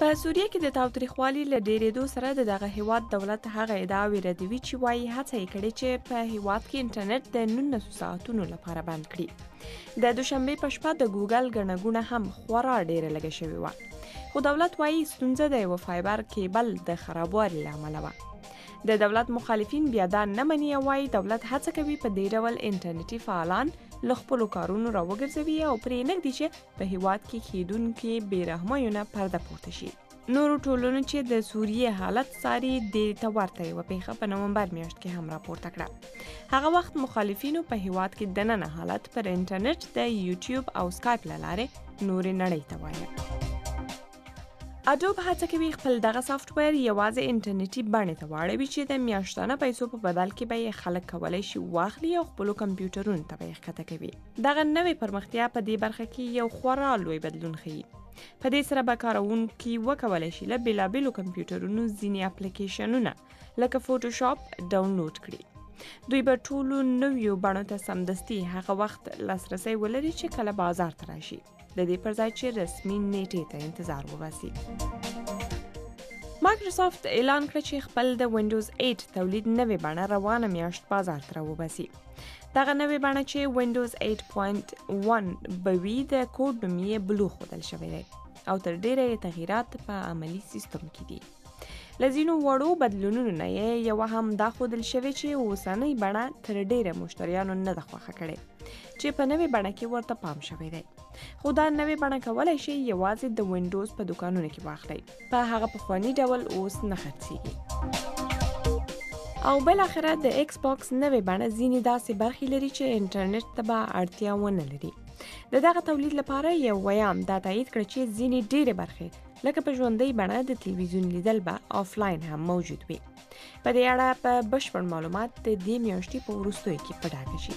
په سوریه کې د تاوتریخوالي له ډېرېدو سره د دغه هیواد دولت هغه ادعاوې ردوي چې وایي هڅه یې کړې چې په هیواد کې انټرنیټ د 19 ساعتونو لپاره بند کړي د دوشنبې په شپه د ګوګل ګڼه ګوڼه هم خورا ډېره لږه شوې وه خو دولت وایي ستونزه د یوه فایبر کیبل د خرابوالي له امله وه د دولت مخالفین بیا دا نه مني او وایي دولت هڅه کوي په دې ډول انټرنیټي فعالان له خپلو کارونو راوګرځوي او پرې نږدي چې په هیواد کې کېدونکې بیرحمیو نه پرده پورته شي نورو ټولنو چې د سوریې حالت څاري دې ته ورته یوه پیښه په نومبر میاشت کې هم راپورته کړه هغه وخت مخالفینو په هیواد کې دننه حالت پر انټرنیټ د یوټیوب او سکایپ له لارې نورې نړۍ ته وایه اډوب هڅه کوي خپل دغه سافټویر یوازې انټرنیټي بڼې ته واړوي چې د میاشتانه پیسو په بدل کې به یې خلک کولای شي واخلي او خپلو کمپیوټرونو ته به یې ښکته کوي دغه نوې پرمختیا په دې برخه کې یو خورا لوی بدلون ښیي په دې سره به کاروونکي وکولای شي له بېلابېلو کمپیوټرونو ځینې اپلیکیشنونه لکه فوټوشاپ ډاونلوډ کړي دوی به ټولو نویو بڼو ته سمدستي هغه وخت لاسرسی ولري چې کله بازار ته راشي د دې پر ځای چې رسمي نیټې ته انتظار وباسي مایکروسافت اعلان کړ چې خپل د وینډوز 8 تولید نوې بڼه روانه میاشت بازار ته راوباسي دغه نوې بڼه چې وینډوز 8.1 به وي د کوډ نوم یې بلو ښودل شوی دی او تر ډیره یې تغییرات په عملی سیستم کې دي له ځینو وړو بدلونونو نه یې یوه هم دا ښودل شوې چې اوسنۍ بڼه تر ډیره مشتریانو نه ده خوښه کړې چې په نوې بڼه کې ورته پام شوی دی خو دا نوې بڼه کولای شي یوازې د وینډوز په دکانونو کې واخلئ په هغه پخواني ډول اوس نه خرڅیږي او بل اخره د ایکس باکس نوې بڼه ځینې داسې برخې لري چې انټرنیټ ته به اړتیا ونه لري د دغه تولید لپاره یو ویام دا تایید کړ چې ځینې ډېرې برخې لکه په ژوندۍ بڼه د تلویزیون لیدل به آفلاین هم موجود وي په دې اړه په بشپړ معلومات د دې میاشتې په وروستیو کې په ډاګه شي